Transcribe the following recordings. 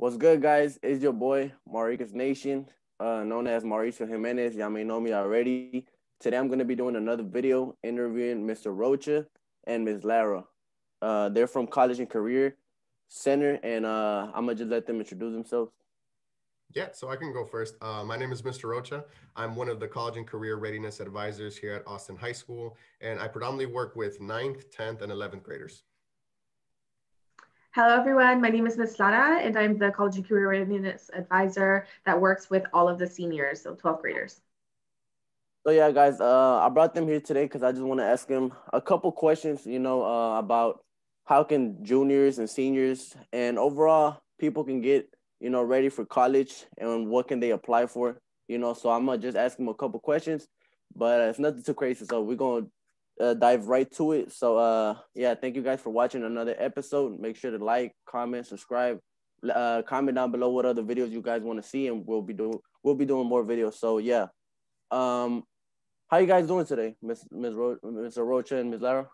What's good, guys? It's your boy, Maricas Nation, uh, known as Mauricio Jimenez. Y'all may know me already. Today, I'm going to be doing another video interviewing Mr. Rocha and Ms. Lara. Uh, they're from College and Career Center, and uh, I'm going to just let them introduce themselves. Yeah, so I can go first. Uh, my name is Mr. Rocha. I'm one of the college and career readiness advisors here at Austin High School, and I predominantly work with 9th, 10th, and 11th graders. Hello, everyone. My name is Ms. Lara, and I'm the college and career readiness advisor that works with all of the seniors, so 12th graders. So yeah, guys, uh, I brought them here today because I just want to ask them a couple questions, you know, uh, about how can juniors and seniors and overall people can get, you know, ready for college and what can they apply for, you know. So I'm gonna just ask them a couple questions, but it's nothing too crazy. So we're gonna uh, dive right to it. So uh, yeah, thank you guys for watching another episode. Make sure to like, comment, subscribe, uh, comment down below what other videos you guys want to see, and we'll be doing we'll be doing more videos. So yeah, um, how you guys doing today, Miss Miss Ro- Mr. Rocha and Miss Lara?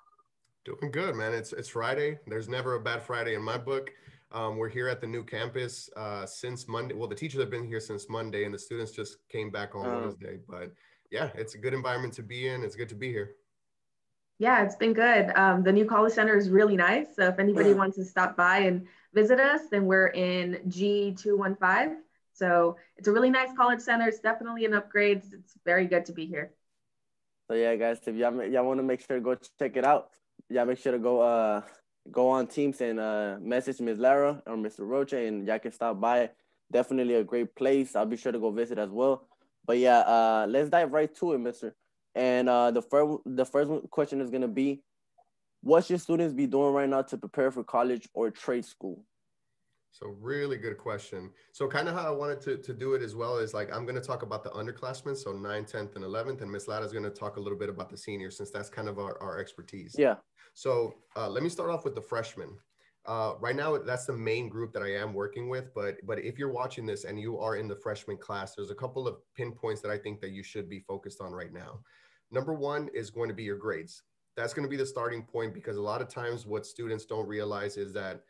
Doing good, man. It's it's Friday. There's never a bad Friday in my book. Um, we're here at the new campus uh, since Monday. Well, the teachers have been here since Monday, and the students just came back on um, Wednesday. But yeah, it's a good environment to be in. It's good to be here. Yeah, it's been good. Um, the new college center is really nice. So if anybody wants to stop by and visit us, then we're in G215. So it's a really nice college center. It's definitely an upgrade. It's very good to be here. So yeah, guys, if y'all y'all want to make sure to go check it out, y'all make sure to go uh go on Teams and uh message Ms. Lara or Mr. Rocha, and y'all can stop by. Definitely a great place. I'll be sure to go visit as well. But yeah, uh, let's dive right to it, Mister. And uh, the first the first question is gonna be, what should students be doing right now to prepare for college or trade school? So really good question. So kind of how I wanted to, to do it as well is like, I'm going to talk about the underclassmen. So 9th, 10th, and 11th. And Miss Lara is going to talk a little bit about the seniors since that's kind of our, our expertise. Yeah. So uh, let me start off with the freshmen. Uh, right now, that's the main group that I am working with. But but if you're watching this and you are in the freshman class, there's a couple of pinpoints that I think that you should be focused on right now. Number one is going to be your grades. That's going to be the starting point because a lot of times what students don't realize is that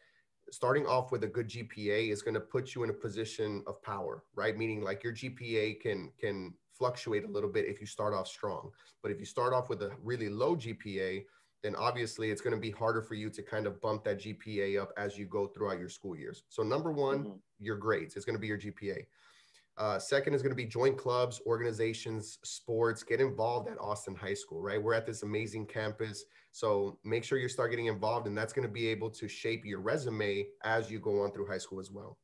starting off with a good GPA is going to put you in a position of power, right? Meaning like your GPA can can fluctuate a little bit if you start off strong. But if you start off with a really low GPA, then obviously it's going to be harder for you to kind of bump that GPA up as you go throughout your school years. So number one, mm-hmm. your grades is going to be your GPA. Uh, second is going to be join clubs, organizations, sports. Get involved at Austin High School, right? We're at this amazing campus. So make sure you start getting involved, and that's going to be able to shape your resume as you go on through high school as well.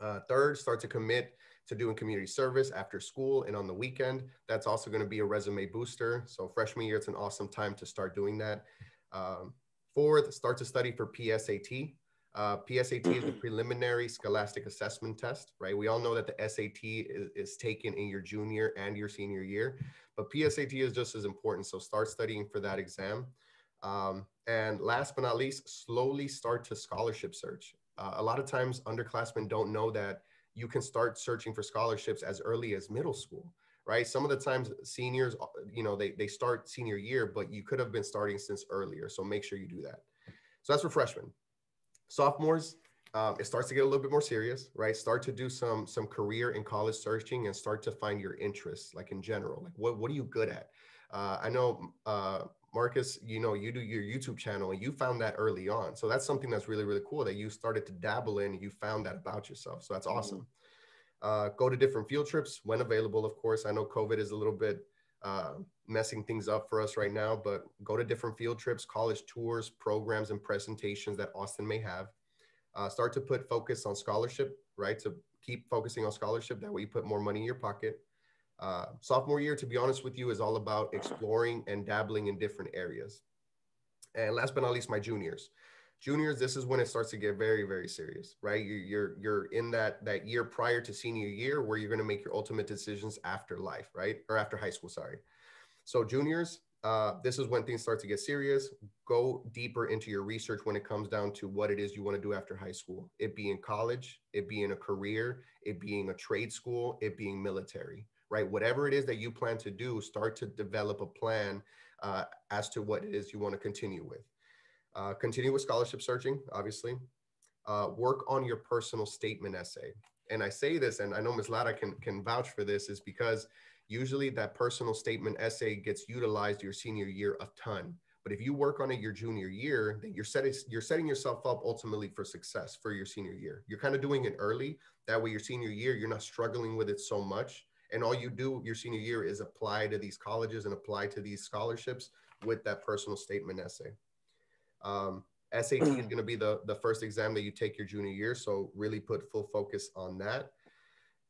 Uh, third, start to commit to doing community service after school and on the weekend. That's also going to be a resume booster. So freshman year, it's an awesome time to start doing that. Um, fourth, start to study for PSAT. Uh, PSAT is the preliminary scholastic assessment test, right? We all know that the SAT is, is, taken in your junior and your senior year, but PSAT is just as important. So start studying for that exam. Um, and last but not least, slowly start to scholarship search. Uh, a lot of times, underclassmen don't know that you can start searching for scholarships as early as middle school, right? Some of the times, seniors, uh, you know, they, they start senior year, but you could have been starting since earlier. So make sure you do that. So that's for freshmen. Sophomores, um, it starts to get a little bit more serious, right? Start to do some some career and college searching and start to find your interests, like in general. Like what what are you good at? Uh, I know uh, Marcus, you know, you do your YouTube channel and you found that early on. So that's something that's really, really cool that you started to dabble in. You found that about yourself. So that's awesome. Mm-hmm. Uh, go to different field trips when available, of course. I know COVID is a little bit uh, messing things up for us right now, but go to different field trips, college tours, programs, and presentations that Austin may have. Uh, start to put focus on scholarship, right? To keep focusing on scholarship. That way you put more money in your pocket. Uh, sophomore year, to be honest with you, is all about exploring and dabbling in different areas. And last but not least, my juniors. Juniors, this is when it starts to get very, very serious, right? You're you're, in that that year prior to senior year where you're going to make your ultimate decisions after life, right? Or after high school, sorry. So juniors, uh, this is when things start to get serious. Go deeper into your research when it comes down to what it is you want to do after high school. It being college, it being a career, it being a trade school, it being military right? Whatever it is that you plan to do, start to develop a plan uh, as to what it is you want to continue with. Uh, continue with scholarship searching, obviously. uh, work on your personal statement essay. And I say this, and I know Ms. Lara can, can vouch for this, is because usually that personal statement essay gets utilized your senior year a ton. But if you work on it your junior year, then you're setting you're setting yourself up ultimately for success for your senior year. You're kind of doing it early. That way, your senior year, you're not struggling with it so much. And all you do your senior year is apply to these colleges and apply to these scholarships with that personal statement essay. Um, SAT is going to be the, the first exam that you take your junior year. So really put full focus on that.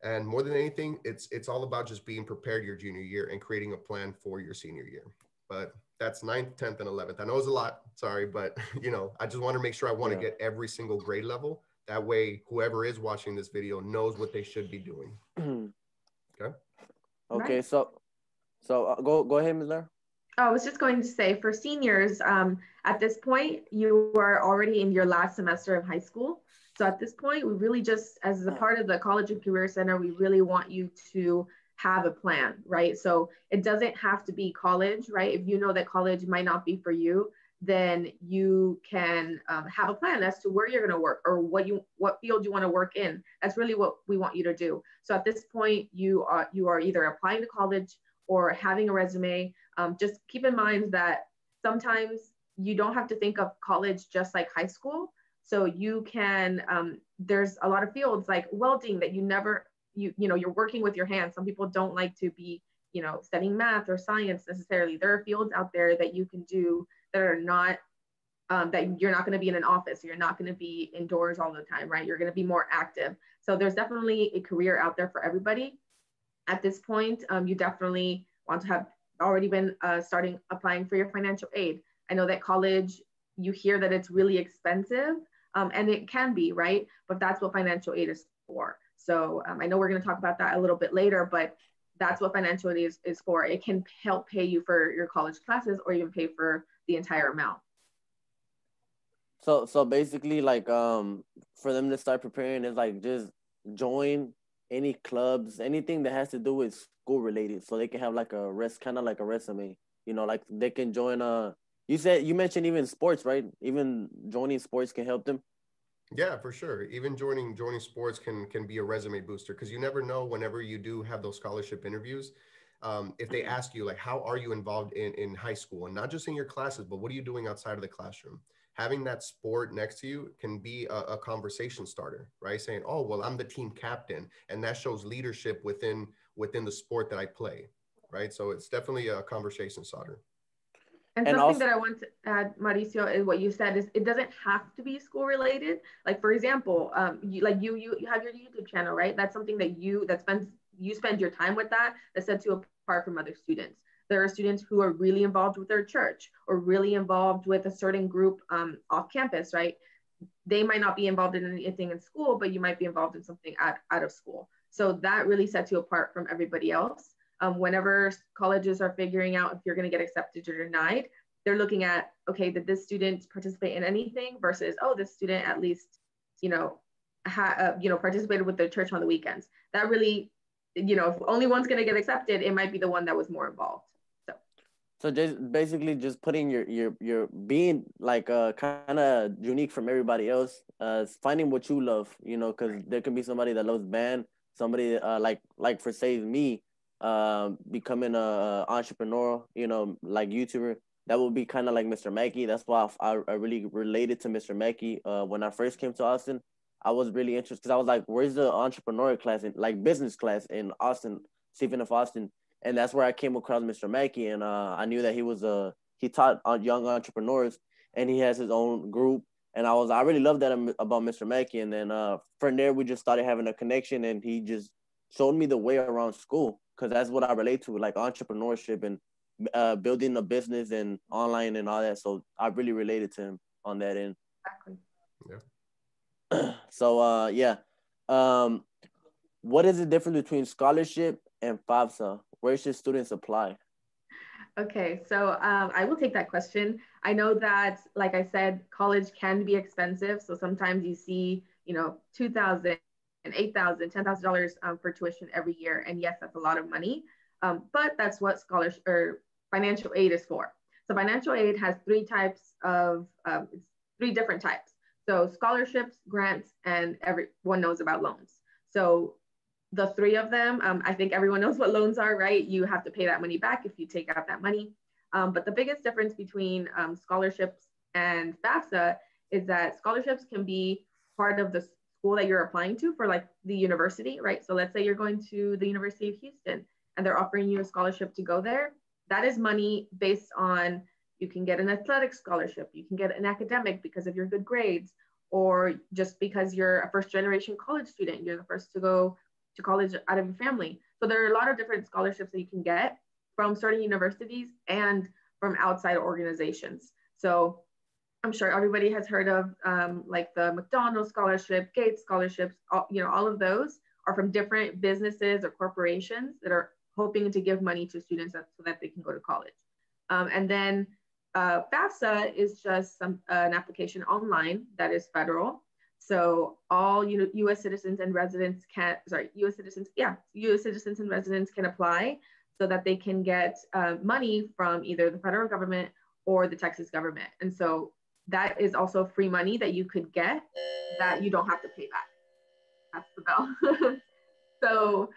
And more than anything, it's it's all about just being prepared your junior year and creating a plan for your senior year. But that's ninth, 10th, and 11th. I know it's a lot, sorry, but you know, I just want to make sure I want to yeah. get every single grade level. That way, whoever is watching this video knows what they should be doing. Okay. Okay, so so uh, go go ahead, Ms. Lara. Oh, I was just going to say for seniors, um, at this point, you are already in your last semester of high school. So at this point, we really just, as a part of the College and Career Center, we really want you to have a plan, right? So it doesn't have to be college, right? If you know that college might not be for you, then you can um, have a plan as to where you're going to work or what you what field you want to work in. That's really what we want you to do. So at this point, you are you are either applying to college or having a resume. Um, just keep in mind that sometimes you don't have to think of college just like high school. So you can, um, there's a lot of fields like welding that you never, you, you know, you're working with your hands. Some people don't like to be, you know, studying math or science necessarily. There are fields out there that you can do that are not, um, that you're not going to be in an office. You're not going to be indoors all the time, right? You're going to be more active. So there's definitely a career out there for everybody. At this point, um, you definitely want to have already been uh, starting applying for your financial aid. I know that college, you hear that it's really expensive, um, and it can be, right? But that's what financial aid is for. So um, I know we're going to talk about that a little bit later, but that's what financial aid is, is for. It can help pay you for your college classes or even pay for the entire amount. So so basically like um for them to start preparing is like just join any clubs, anything that has to do with school related, so they can have like a rest, kind of like a resume. You know, like they can join a. You said you mentioned even sports, right? Even joining sports can help them. Yeah, for sure. Even joining joining sports can can be a resume booster because you never know whenever you do have those scholarship interviews. Um, if they ask you like, how are you involved in in high school and not just in your classes, but what are you doing outside of the classroom? having that sport next to you can be a, a, conversation starter right saying oh well i'm the team captain and that shows leadership within within the sport that i play right so it's definitely a conversation starter and, and something also, that I want to add, Mauricio, is what you said is it doesn't have to be school related. Like for example, um, you, like you, you, you have your YouTube channel, right? That's something that you that spends you spend your time with that that sets you apart from other students. There are students who are really involved with their church or really involved with a certain group um, off campus, right? They might not be involved in anything in school, but you might be involved in something out, out of school. So that really sets you apart from everybody else. Um, whenever colleges are figuring out if you're going to get accepted or denied, they're looking at, okay, did this student participate in anything versus, oh, this student at least, you know, ha- uh, you know, participated with the church on the weekends. That really, you know, if only one's going to get accepted, it might be the one that was more involved. So so just basically just putting your your your being like uh kind of unique from everybody else. Uh, finding what you love, you know, because there can be somebody that loves band, somebody uh like like for say me, um, becoming a entrepreneur, you know, like YouTuber. That would be kind of like Mr. Mackey. That's why I, I really related to Mr. Mackey. Uh, when I first came to Austin, I was really interested because I was like, "Where's the entrepreneur class in like business class in Austin, Stephen F. Austin?" and that's where I came across Mr. Mackey, and uh, I knew that he was a he taught young entrepreneurs, and he has his own group, and I was I really loved that about Mr. Mackey, and then uh, from there we just started having a connection, and he just showed me the way around school because that's what I relate to, like entrepreneurship and uh, building a business and online and all that. So I really related to him on that end. Exactly. Yeah. so uh, yeah, um, what is the difference between scholarship and FAFSA? Where should students apply? Okay, so um, I will take that question. I know that, like I said, college can be expensive. So sometimes you see, you know, two thousand and eight thousand, ten thousand dollars um, for tuition every year, and yes, that's a lot of money. Um, but that's what scholarship or financial aid is for. So financial aid has three types of, um, three different types. So scholarships, grants, and everyone knows about loans. So the three of them, um, I think everyone knows what loans are, right? You have to pay that money back if you take out that money. Um, but the biggest difference between um, scholarships and FAFSA is that scholarships can be part of the school that you're applying to for like the university, right? So let's say you're going to the University of Houston and they're offering you a scholarship to go there. That is money based on you can get an athletic scholarship, you can get an academic because of your good grades, or just because you're a first generation college student, you're the first to go to college out of your family. So there are a lot of different scholarships that you can get from certain universities and from outside organizations. So I'm sure everybody has heard of um, like the McDonald's scholarship, Gates scholarships, all, you know, all of those are from different businesses or corporations that are hoping to give money to students so that they can go to college. Um, and then uh, FAFSA is just some, uh, an application online that is federal. So all U.S. citizens and residents can, sorry, U.S. citizens, yeah, U.S. citizens and residents can apply so that they can get uh, money from either the federal government or the Texas government. And so that is also free money that you could get that you don't have to pay back. That's the bell. so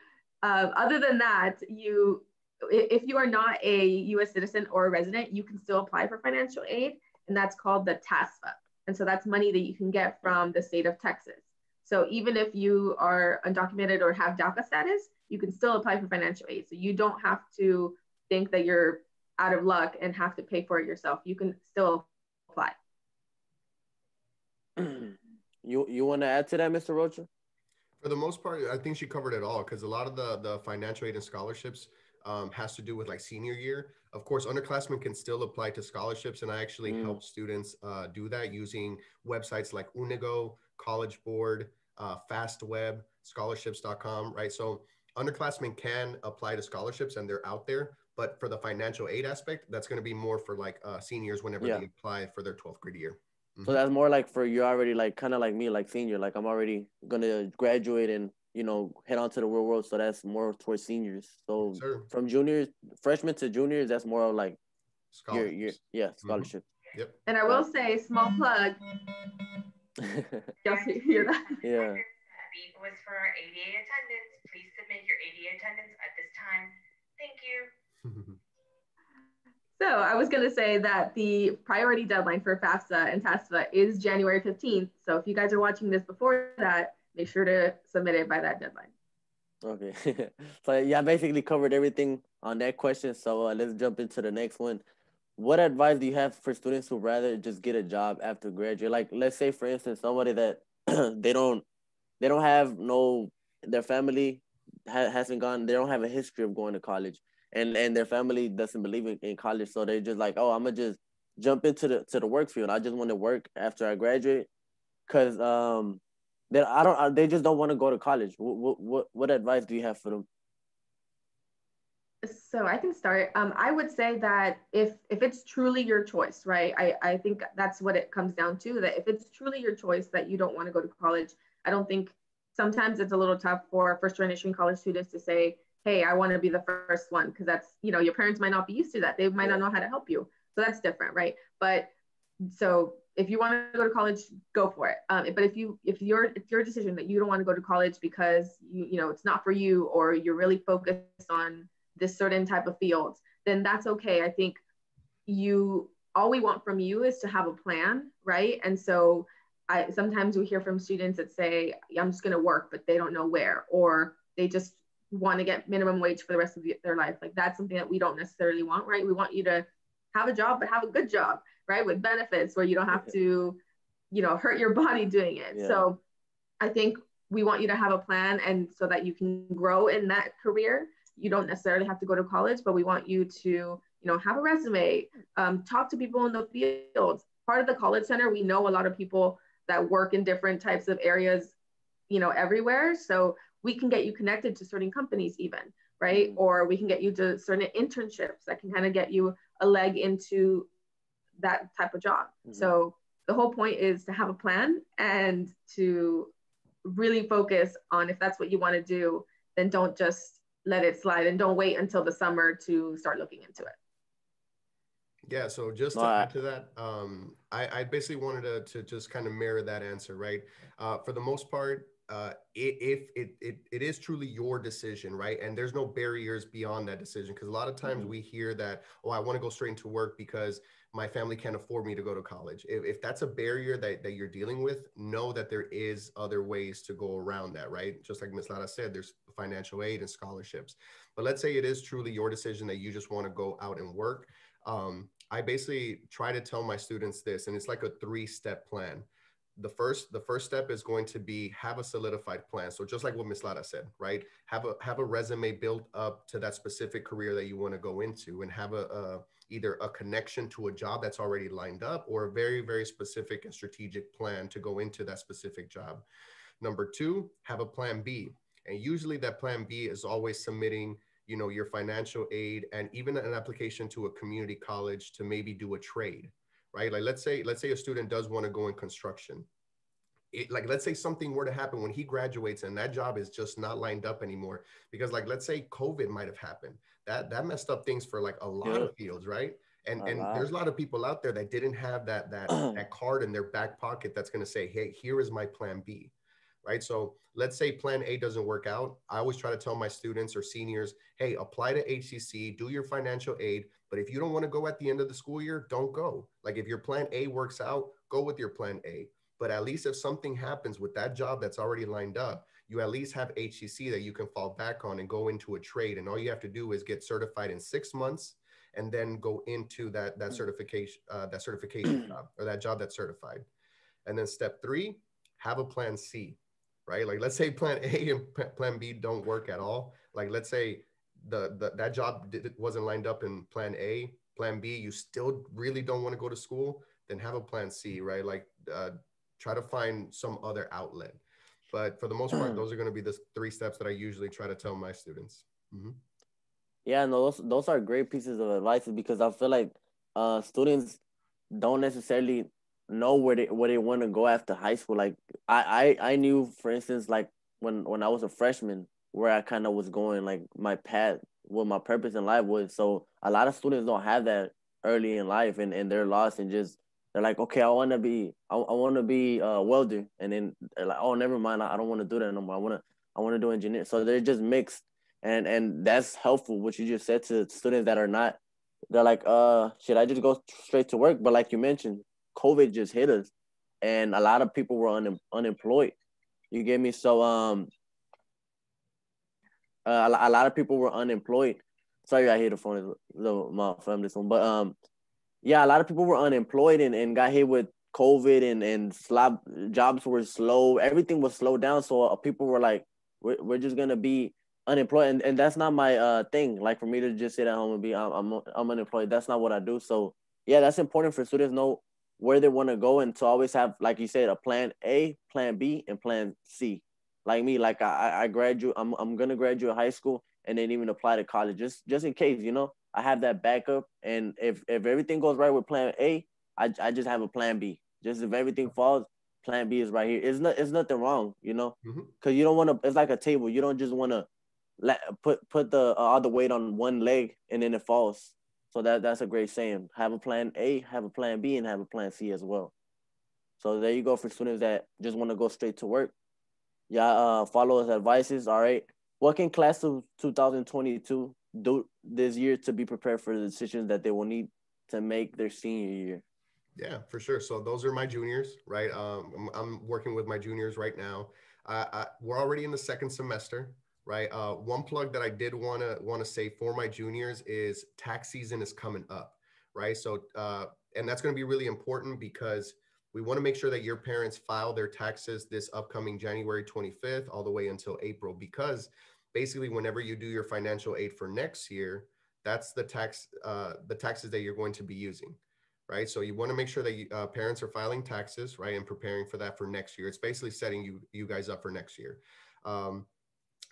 uh, other than that, you if you are not a U.S. citizen or a resident, you can still apply for financial aid, and that's called the TASFA. And so that's money that you can get from the state of Texas. So even if you are undocumented or have DACA status, you can still apply for financial aid. So you don't have to think that you're out of luck and have to pay for it yourself. You can still apply. you you want to add to that, Mr. Rocha? For the most part, I think she covered it all because a lot of the the financial aid and scholarships um, has to do with like senior year. Of course, underclassmen can still apply to scholarships, and I actually mm. help students uh, do that using websites like Unigo, College Board, uh, FastWeb, scholarships.com, right? So underclassmen can apply to scholarships and they're out there. But for the financial aid aspect, that's going to be more for like uh, seniors whenever yeah. they apply for their 12th grade year. Mm-hmm. So that's more like for you already like kind of like me, like senior, like I'm already going to graduate and you know, head on to the real world. So that's more towards seniors. So sure. from juniors, freshmen to juniors, that's more of like your, your yeah, scholarship. Mm-hmm. Yep. And I will say, small plug. Y'all hear that? Yeah. Was for our ADA attendance. Please submit your ADA attendance at this time. Thank you. So I was going to say that the priority deadline for FAFSA and TASFA is January 15th. So if you guys are watching this before that, make sure to submit it by that deadline. Okay. so yeah, I basically covered everything on that question. So uh, let's jump into the next one. What advice do you have for students who rather just get a job after graduate? Like, let's say, for instance, somebody that they don't, they don't have no, their family ha- hasn't gone, they don't have a history of going to college, and and their family doesn't believe in, in college, so they're just like, oh, I'm gonna just jump into the to the work field. I just want to work after I graduate, cause um that I don't. They just don't want to go to college. What what what advice do you have for them? So I can start. Um, I would say that if if it's truly your choice, right? I I think that's what it comes down to. That if it's truly your choice that you don't want to go to college, I don't think sometimes it's a little tough for first generation college students to say, hey, I want to be the first one because that's you know your parents might not be used to that. They might not know how to help you. So that's different, right? But so if you want to go to college, go for it. Um, but if you if you're it's your decision that you don't want to go to college because you you know it's not for you or you're really focused on this certain type of field, then that's okay. I think you all we want from you is to have a plan, right? And so I sometimes we hear from students that say, I'm just gonna work, but they don't know where, or they just want to get minimum wage for the rest of their life. Like that's something that we don't necessarily want, right? We want you to have a job, but have a good job right? With benefits where you don't have to, you know, hurt your body doing it. Yeah. So I think we want you to have a plan and so that you can grow in that career. You don't necessarily have to go to college, but we want you to, you know, have a resume, um, talk to people in the field. Part of the college center, we know a lot of people that work in different types of areas, you know, everywhere. So we can get you connected to certain companies even, right? Mm-hmm. Or we can get you to certain internships that can kind of get you a leg into that type of job. Mm-hmm. So the whole point is to have a plan and to really focus on if that's what you want to do, then don't just let it slide and don't wait until the summer to start looking into it. Yeah, so just to add to that, um, I, I basically wanted to, to just kind of mirror that answer, right? Uh, for the most part, uh, if it, it, it is truly your decision, right? And there's no barriers beyond that decision. Because a lot of times mm-hmm. we hear that, oh, I want to go straight into work because my family can't afford me to go to college. If, if that's a barrier that, that you're dealing with, know that there is other ways to go around that, right? Just like Ms. Lara said, there's financial aid and scholarships. But let's say it is truly your decision that you just want to go out and work. Um, I basically try to tell my students this, and it's like a three-step plan the first the first step is going to be have a solidified plan. So just like what miss lara said right? Have a have a resume built up to that specific career that you want to go into and have a, a either a connection to a job that's already lined up or a very very specific and strategic plan to go into that specific job. Number two have a plan b. And usually that plan b is always submitting you know your financial aid and even an application to a community college to maybe do a trade right? Like let's say let's say a student does want to go in construction. It, like let's say something were to happen when he graduates and that job is just not lined up anymore because like let's say covid might have happened that that messed up things for like a lot yeah. of fields right and and there's a lot of people out there that didn't have that that that card in their back pocket that's going to say hey here is my plan b right so let's say plan a doesn't work out i always try to tell my students or seniors hey apply to hcc do your financial aid but if you don't want to go at the end of the school year, don't go. Like if your plan A works out, go with your plan A. But at least if something happens with that job that's already lined up, you at least have HCC that you can fall back on and go into a trade. And all you have to do is get certified in six months and then go into that that certification uh, that certification job or that job that's certified. And then step three, have a plan C, right? Like let's say plan A and plan B don't work at all. Like let's say the, the that job did, wasn't lined up in plan A, plan B, you still really don't want to go to school, then have a plan C, right? Like uh, try to find some other outlet. But for the most part, those are going to be the three steps that I usually try to tell my students. Mm-hmm. Yeah, no, those those are great pieces of advice because I feel like uh, students don't necessarily know where they where they want to go after high school. Like I, I I knew, for instance, like when when I was a freshman, where I kind of was going, like my path, what my purpose in life was. So a lot of students don't have that early in life, and, and they're lost and just they're like, okay, I want to be, I, I want to be a welder, and then like, oh, never mind, I, I don't want to do that no more. I want to, I want to do engineer. So they're just mixed, and and that's helpful. What you just said to students that are not, they're like, uh, should I just go straight to work? But like you mentioned, COVID just hit us, and a lot of people were un- unemployed. You get me? So um, uh, a, lot of people were unemployed. Sorry, I hear the phone a little my family phone, but um, yeah, a lot of people were unemployed and, and got hit with COVID and and slab jobs were slow. Everything was slowed down, so uh, people were like, we're, we're just gonna be unemployed, and, and that's not my uh thing. Like for me to just sit at home and be I'm I'm, I'm unemployed. That's not what I do. So yeah, that's important for students know where they want to go and to always have, like you said, a plan A, plan B, and plan C like me, like I, I graduate, I'm, I'm gonna graduate high school and then even apply to college just, just in case, you know, I have that backup. And if, if everything goes right with plan A, I, I just have a plan B. Just if everything falls, plan B is right here. It's not, it's nothing wrong, you know, because mm-hmm. you don't want to. It's like a table. You don't just want to let put put the uh, all the weight on one leg and then it falls. So that that's a great saying. Have a plan A, have a plan B, and have a plan C as well. So there you go for students that just want to go straight to work yeah, uh, follow his advices. All right. What can class of 2022 do this year to be prepared for the decisions that they will need to make their senior year? Yeah, for sure. So those are my juniors, right? Um, I'm, I'm working with my juniors right now. Uh, I, we're already in the second semester, right? Uh, one plug that I did want to want to say for my juniors is tax season is coming up, right? So, uh, and that's going to be really important because we want to make sure that your parents file their taxes this upcoming January 25th all the way until April because basically whenever you do your financial aid for next year, that's the tax uh, the taxes that you're going to be using, right? So you want to make sure that you, uh, parents are filing taxes, right, and preparing for that for next year. It's basically setting you you guys up for next year. Um,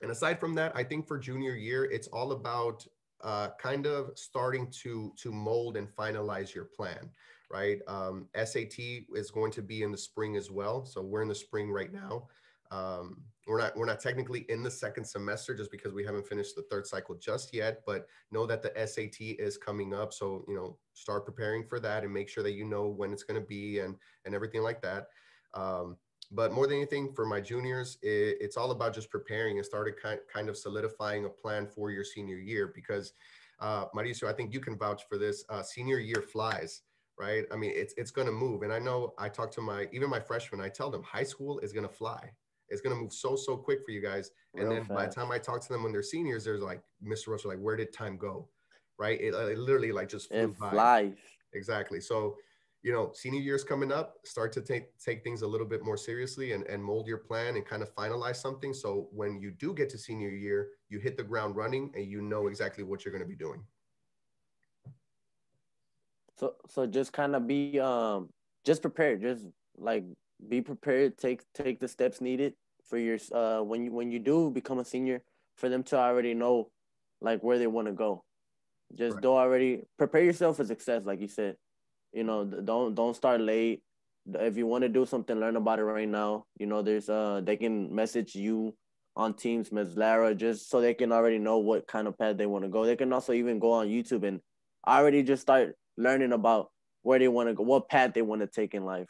and aside from that, I think for junior year, it's all about uh, kind of starting to to mold and finalize your plan right? Um, SAT is going to be in the spring as well. So we're in the spring right now. Um, we're not we're not technically in the second semester just because we haven't finished the third cycle just yet but know that the sat is coming up so you know start preparing for that and make sure that you know when it's going to be and and everything like that um, but more than anything for my juniors it, it's all about just preparing and started kind, kind of solidifying a plan for your senior year because uh, Mauricio, I think you can vouch for this. Uh, senior year flies, right? I mean, it's it's going to move, and I know I talk to my even my freshmen. I tell them high school is going to fly. It's going to move so so quick for you guys. And Real then fast. by the time I talk to them when they're seniors, there's like Mr. Russell, like where did time go? Right? It, it literally like just flew it by. Flies. Exactly. So you know, senior year is coming up, start to take take things a little bit more seriously and, and mold your plan and kind of finalize something. So when you do get to senior year, you hit the ground running and you know exactly what you're going to be doing. So so just kind of be um just prepared, just like be prepared, take take the steps needed for your uh when you when you do become a senior for them to already know like where they want to go. Just right. do already prepare yourself for success, like you said. You know, don't don't start late. If you want to do something, learn about it right now. You know, there's uh they can message you on Teams, Ms. Lara, just so they can already know what kind of path they want to go. They can also even go on YouTube and already just start learning about where they want to go, what path they want to take in life.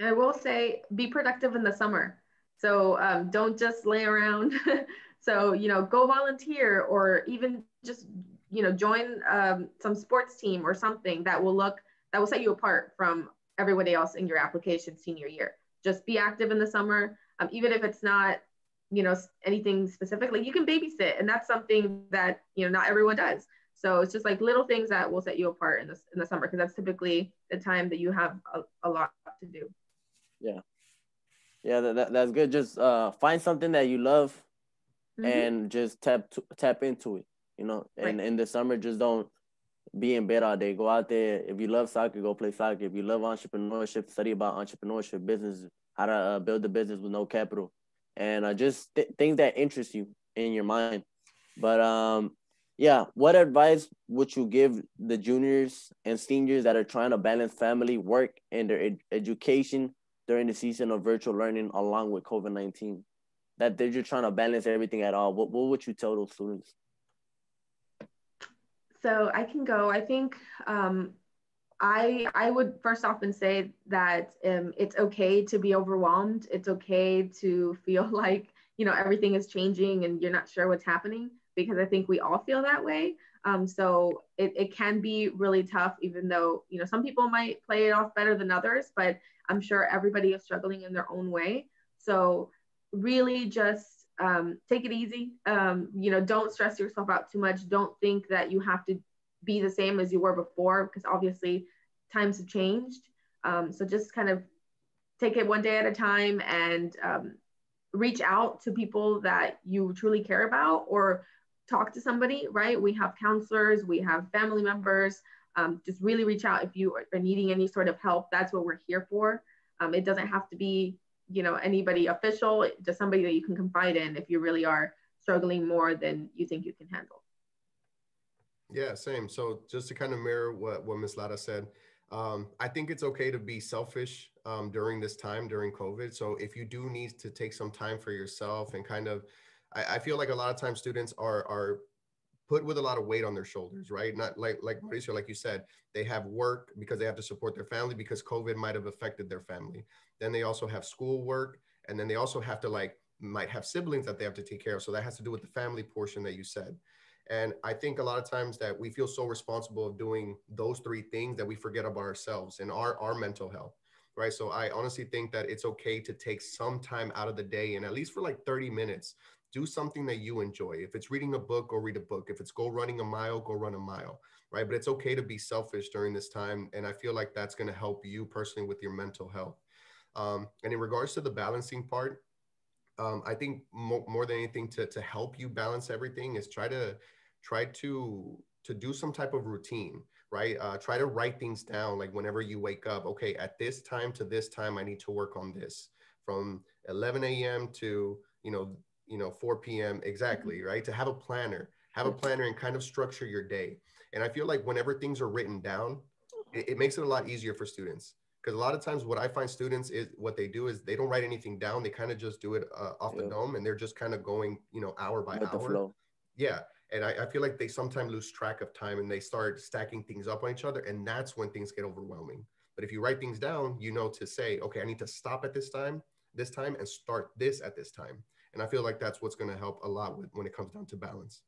I will say, be productive in the summer. So um, don't just lay around. so you know, go volunteer or even just you know join um, some sports team or something that will look that will set you apart from everybody else in your application senior year. Just be active in the summer, um, even if it's not, you know, anything specifically, you can babysit, and that's something that you know not everyone does. So it's just like little things that will set you apart in this in the summer because that's typically the time that you have a, a lot to do. Yeah, yeah, that, that's good. Just uh, find something that you love, mm-hmm. and just tap tap into it. You know, and right. in the summer, just don't be in bed all day. Go out there. If you love soccer, go play soccer. If you love entrepreneurship, study about entrepreneurship, business, how to uh, build a business with no capital, and uh, just th- things that interest you in your mind. But um, yeah, what advice would you give the juniors and seniors that are trying to balance family, work, and their ed- education during the season of virtual learning along with COVID nineteen? That they're just trying to balance everything at all. What what would you tell those students? So I can go. I think um, I I would first often say that um, it's okay to be overwhelmed. It's okay to feel like you know everything is changing and you're not sure what's happening because I think we all feel that way. Um, so it, it can be really tough, even though you know some people might play it off better than others. But I'm sure everybody is struggling in their own way. So really just um, take it easy. Um, you know, don't stress yourself out too much. Don't think that you have to be the same as you were before because obviously times have changed. Um, so just kind of take it one day at a time and um, reach out to people that you truly care about or talk to somebody, right? We have counselors, we have family members. Um, just really reach out if you are needing any sort of help. That's what we're here for. Um, it doesn't have to be you know anybody official just somebody that you can confide in if you really are struggling more than you think you can handle yeah same so just to kind of mirror what what miss Lara said um, i think it's okay to be selfish um, during this time during covid so if you do need to take some time for yourself and kind of I, I feel like a lot of times students are are put with a lot of weight on their shoulders, right? Not like like Mauricio, like you said, they have work because they have to support their family because COVID might have affected their family. Then they also have school work, and then they also have to like might have siblings that they have to take care of. So that has to do with the family portion that you said. And I think a lot of times that we feel so responsible of doing those three things that we forget about ourselves and our our mental health. Right. So I honestly think that it's okay to take some time out of the day and at least for like 30 minutes do something that you enjoy. If it's reading a book, go read a book. If it's go running a mile, go run a mile, right? But it's okay to be selfish during this time. And I feel like that's going to help you personally with your mental health. Um, and in regards to the balancing part, um, I think mo- more than anything to, to help you balance everything is try to try to to do some type of routine right uh, try to write things down like whenever you wake up okay at this time to this time i need to work on this from 11 a.m to you know you know 4 p.m exactly mm-hmm. right to have a planner have a planner and kind of structure your day and i feel like whenever things are written down it, it makes it a lot easier for students because a lot of times what I find students is what they do is they don't write anything down. They kind of just do it uh, off the dome and they're just kind of going, you know, hour by With hour. Yeah. And I, I, feel like they sometimes lose track of time and they start stacking things up on each other. And that's when things get overwhelming. But if you write things down, you know to say, okay, I need to stop at this time, this time, and start this at this time. And I feel like that's what's going to help a lot with when it comes down to balance.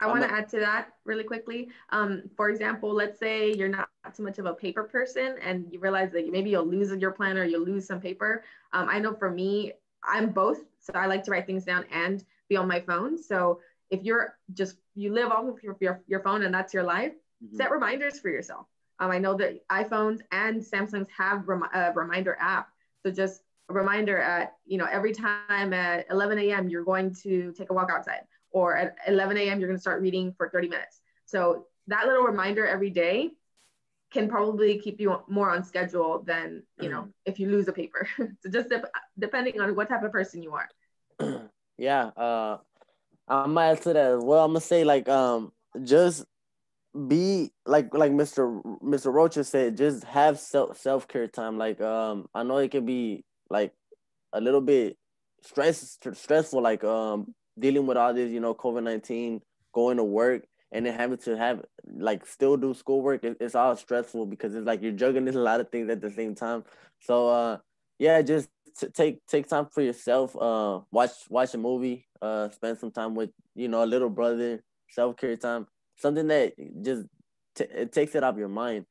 I want to add to that really quickly. Um, for example, let's say you're not too much of a paper person and you realize that maybe you'll lose your planner, you'll lose some paper. Um, I know for me, I'm both. So I like to write things down and be on my phone. So if you're just, you live off of your, your, your phone and that's your life, mm-hmm. set reminders for yourself. Um, I know that iPhones and Samsungs have rem- a reminder app. So just a reminder at, you know, every time at 11 a.m., you're going to take a walk outside or at 11 a.m. you're going to start reading for 30 minutes. So that little reminder every day can probably keep you more on schedule than you know mm. if you lose a paper. so just de- depending on what type of person you are. yeah, uh, I'm gonna add to that well. I'm gonna say like um just be like like Mr. Mr. Rocha said, just have self self care time. Like um I know it can be like a little bit stress stressful like um dealing with all this, you know, COVID nineteen, going to work, and then having to have like still do schoolwork. It, it's all stressful because it's like you're juggling a lot of things at the same time. So uh, yeah, just t- take take time for yourself. Uh, watch watch a movie. Uh, spend some time with you know a little brother. Self care time. Something that just t- it takes it off your mind.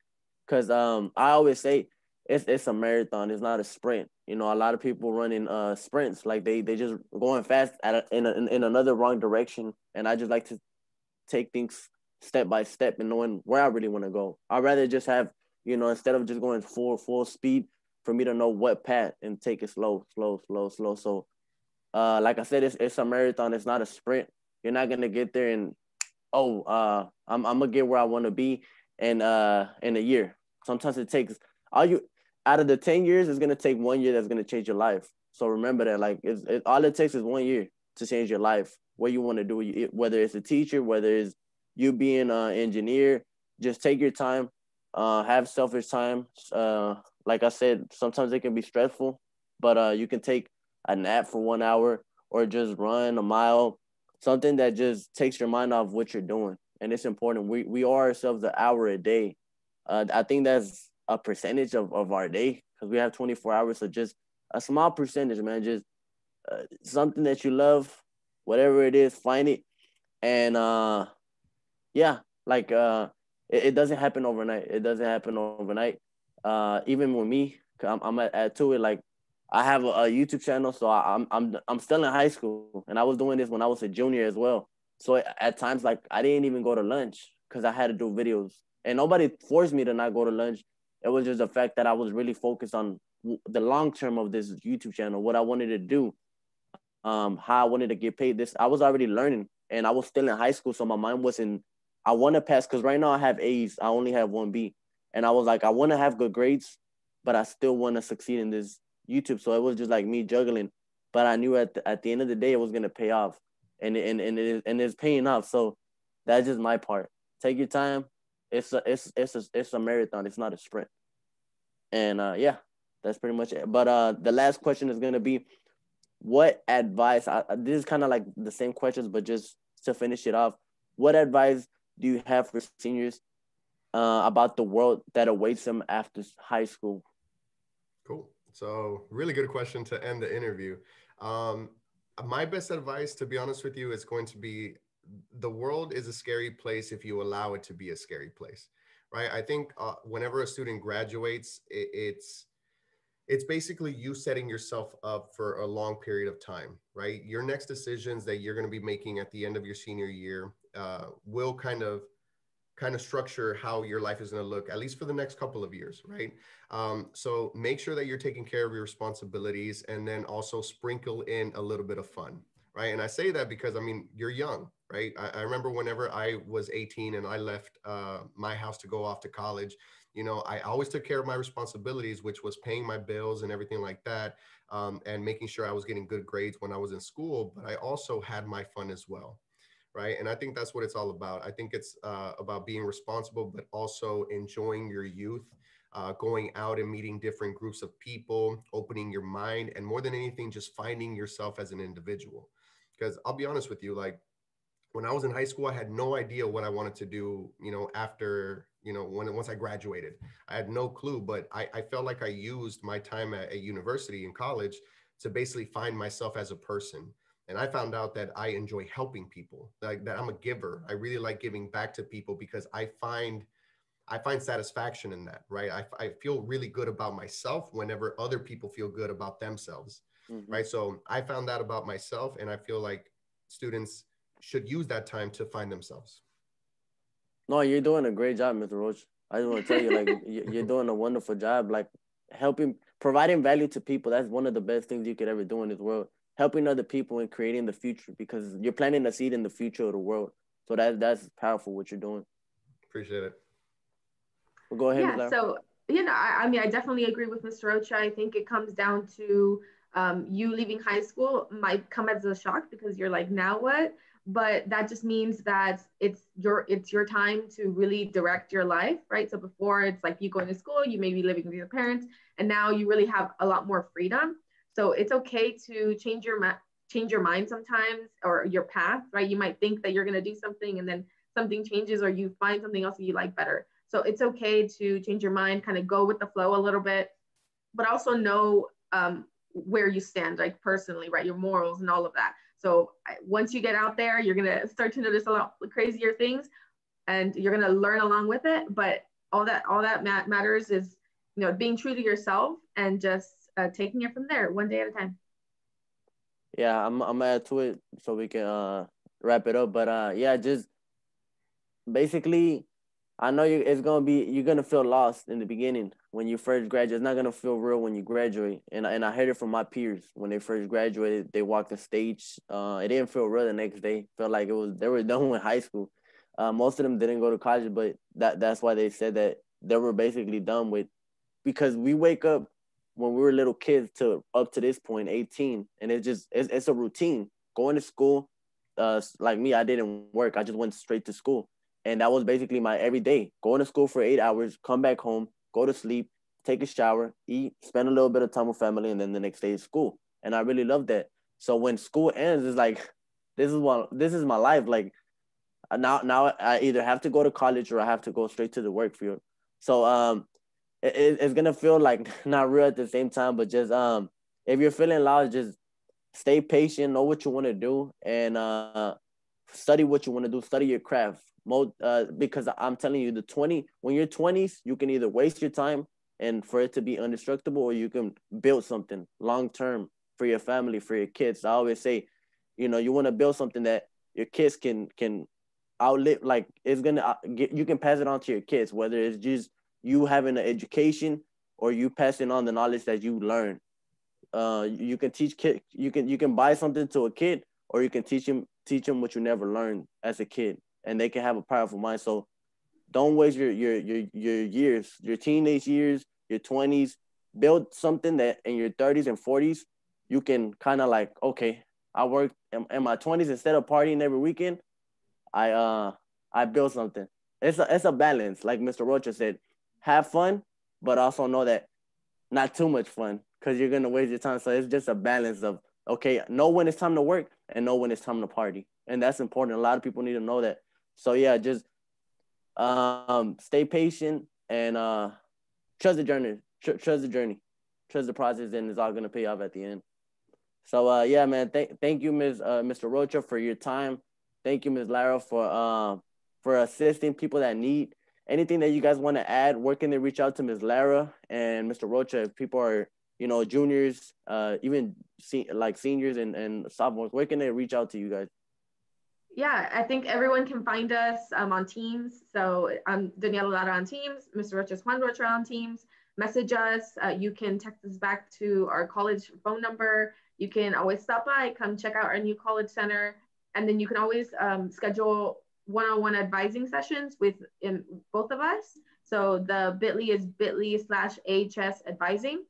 Cause um, I always say it's it's a marathon. It's not a sprint. You know, a lot of people running uh sprints like they they just going fast at a, in, a, in another wrong direction. And I just like to take things step by step and knowing where I really want to go. I'd rather just have you know instead of just going full full speed for me to know what path and take it slow, slow, slow, slow. So, uh, like I said, it's it's a marathon. It's not a sprint. You're not gonna get there and oh, uh, I'm I'm gonna get where I want to be in uh in a year. Sometimes it takes all you out of the 10 years, it's gonna take one year that's gonna change your life. So remember that, like, it's, it, all it takes is one year to change your life. What you want to do, whether it's a teacher, whether it's you being an engineer, just take your time, uh, have selfish time. Uh, like I said, sometimes it can be stressful, but uh, you can take a nap for one hour or just run a mile, something that just takes your mind off what you're doing. And it's important. We we are ourselves an hour a day. Uh, I think that's a percentage of, of our day because we have 24 hours. So just a small percentage, man, just uh, something that you love, whatever it is, find it. And uh, yeah, like uh, it, it doesn't happen overnight. It doesn't happen overnight. Uh, even with me, I'm, I'm at, at to it. Like I have a, a YouTube channel, so I, I'm I'm I'm still in high school, and I was doing this when I was a junior as well. So at times, like I didn't even go to lunch because I had to do videos, and nobody forced me to not go to lunch. It was just the fact that I was really focused on the long term of this YouTube channel, what I wanted to do, um, how I wanted to get paid. This I was already learning, and I was still in high school, so my mind wasn't. I want to pass because right now I have A's. I only have one B, and I was like, I want to have good grades, but I still want to succeed in this YouTube. So it was just like me juggling, but I knew at the, at the end of the day it was gonna pay off, and and and it and it's paying off. So that's just my part. Take your time, it's a it's it's a it's a marathon. It's not a sprint. And uh, yeah, that's pretty much it. But uh, the last question is gonna be, what advice? I, this is kind of like the same questions, but just to finish it off, what advice do you have for seniors uh, about the world that awaits them after high school? Cool. So really good question to end the interview. Um, my best advice, to be honest with you, is going to be the world is a scary place if you allow it to be a scary place right? I think uh, whenever a student graduates it, it's it's basically you setting yourself up for a long period of time right? Your next decisions that you're going to be making at the end of your senior year uh, will kind of kind of structure how your life is going to look at least for the next couple of years right? Um, so make sure that you're taking care of your responsibilities and then also sprinkle in a little bit of fun right? And i say that because i mean you're young right? I, I, remember whenever I was 18 and I left uh, my house to go off to college, you know, I always took care of my responsibilities, which was paying my bills and everything like that, um, and making sure I was getting good grades when I was in school. But I also had my fun as well, right? And I think that's what it's all about. I think it's uh, about being responsible, but also enjoying your youth. uh, going out and meeting different groups of people, opening your mind, and more than anything, just finding yourself as an individual. Because I'll be honest with you, like when I was in high school, I had no idea what I wanted to do, you know, after, you know, when once I graduated. I had no clue, but I, I felt like I used my time at a university and college to basically find myself as a person. And I found out that I enjoy helping people, like that I'm a giver. I really like giving back to people because I find I find satisfaction in that, right? I, I feel really good about myself whenever other people feel good about themselves, mm-hmm. right? So I found that about myself, and I feel like students should use that time to find themselves. No, you're doing a great job, Mr. Rocha. I just want to tell you, like, you're doing a wonderful job, like helping, providing value to people. That's one of the best things you could ever do in this world. Helping other people and creating the future because you're planting a seed in the future of the world. So that that's powerful what you're doing. Appreciate it. Well, go ahead. Yeah. So you know, I, I, mean, I definitely agree with Mr. Rocha. I think it comes down to um, you leaving high school might come as a shock because you're like, now what? But that just means that it's your it's your time to really direct your life, right? So before it's like you going to school, you may be living with your parents, and now you really have a lot more freedom. So it's okay to change your ma- change your mind sometimes or your path, right? You might think that you're gonna do something, and then something changes, or you find something else that you like better so it's okay to change your mind, kind of go with the flow a little bit, but also know um, where you stand, like personally, right? Your morals and all of that. So once you get out there, you're gonna start to notice a lot crazier things, and you're gonna learn along with it. But all that all that mat- matters is you know being true to yourself and just uh, taking it from there, one day at a time. Yeah, I'm I'm add to it so we can uh, wrap it up. But uh, yeah, just basically I know you it's gonna be you're gonna feel lost in the beginning when you first graduate. It's not gonna feel real when you graduate. And and I heard it from my peers when they first graduated. They walked the stage. Uh, it didn't feel real the next day. Felt like it was they were done with high school. Uh, most of them didn't go to college, but that that's why they said that they were basically done with because we wake up when we were little kids to up to this point 18 and it's just it's, it's a routine going to school uh like me i didn't work i just went straight to school and that was basically my everyday going to school for eight hours, come back home, go to sleep, take a shower, eat, spend a little bit of time with family, and then the next day is school. And I really love that. So when school ends, it's like, this is what this is my life. Like now, now I either have to go to college or I have to go straight to the work field. So um, it, it's gonna feel like not real at the same time, but just um, if you're feeling lost, just stay patient, know what you want to do, and uh, study what you want to do. Study your craft uh, because I'm telling you, the 20, when you're 20s, you can either waste your time and for it to be indestructible, or you can build something long term for your family, for your kids. I always say, you know, you want to build something that your kids can can outlive, like it's gonna uh, get, you can pass it on to your kids, whether it's just you having an education or you passing on the knowledge that you learn. Uh, you can teach kid, you can you can buy something to a kid, or you can teach him teach them what you never learned as a kid and they can have a powerful mind. So don't waste your your your your years, your teenage years, your 20s. Build something that in your 30s and 40s you can kind of like, okay, I work in, in, my 20s instead of partying every weekend. I uh I build something. It's a it's a balance, like Mr. Rocha said. Have fun, but also know that not too much fun because you're gonna waste your time. So it's just a balance of okay, know when it's time to work and know when it's time to party, and that's important. A lot of people need to know that so yeah, just um, stay patient and uh, trust the journey. Tr- trust the journey. Trust the process, and it's all gonna pay off at the end. So uh, yeah, man. Thank thank you, Ms. Uh, Mr. Rocha, for your time. Thank you, Ms. Lara, for uh, for assisting people that need anything that you guys want to add. Where can they reach out to Ms. Lara and Mr. Rocha if people are you know juniors, uh, even se- like seniors and and sophomores? Where can they reach out to you guys? Yeah, I think everyone can find us um, on Teams. So I'm Daniela Lara on Teams, Mr. Rocha Juan Rocha on Teams. Message us. Uh, you can text us back to our college phone number. You can always stop by, come check out our new college center. And then you can always um, schedule one-on-one advising sessions with both of us. So the bit.ly is bit.ly slash AHS advising.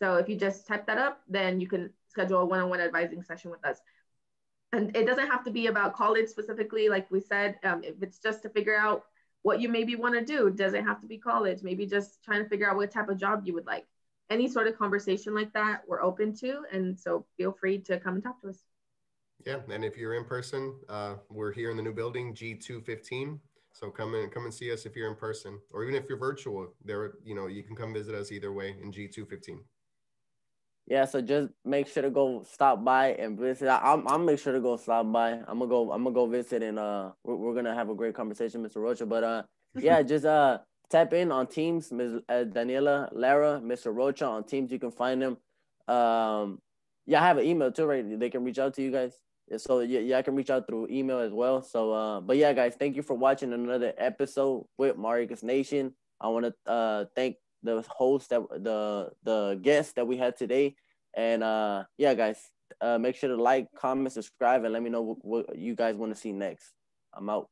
So if you just type that up, then you can schedule a one-on-one advising session with us and it doesn't have to be about college specifically like we said um, if it's just to figure out what you maybe want to do. Doesn't have to be college. Maybe just trying to figure out what type of job you would like. Any sort of conversation like that, we're open to. And so feel free to come and talk to us. Yeah, and if you're in person, uh, we're here in the new building, G215. So come and come and see us if you're in person, or even if you're virtual. There, you know, you can come visit us either way in G215. Yeah, so just make sure to go stop by and visit. I, am I'll make sure to go stop by. I'm gonna go. I'm gonna go visit, and uh, we're, we're gonna have a great conversation, Mr. Rocha. But uh, yeah, just uh, tap in on Teams, Ms. Uh, Daniela, Lara, Mr. Rocha on Teams. You can find them. Um, yeah, I have an email too, right? They can reach out to you guys. So yeah, yeah, I can reach out through email as well. So uh, but yeah, guys, thank you for watching another episode with Maricas Nation. I want to uh thank the host that the the guest that we had today, and uh yeah, guys, uh make sure to like, comment, subscribe, and let me know what, what you guys want to see next. I'm out.